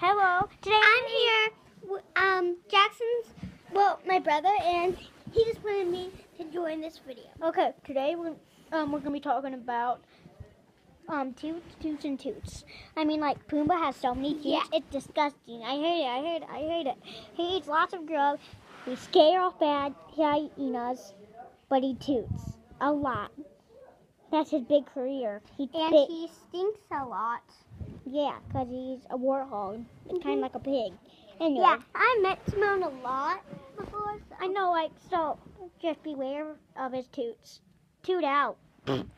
Hello. Today I'm here. Um, Jaxon's, well, my brother, and he just wanted me to join this video. Okay, today we're um we're gonna be talking about um toots, toots, and toots. I mean, like Pumbaa has so many toots, Yeah. it's disgusting. I hate it. I hate it. I hate it. He eats lots of grub. He scare off bad hyenas, but he toots a lot. That's his big career. He And big, he stinks a lot. Yeah, cause he's a warthog. It's kind of like a pig. Anyway, Yeah, I met Simone a lot before. So. I know. Like so, just beware of his toots. Toot out.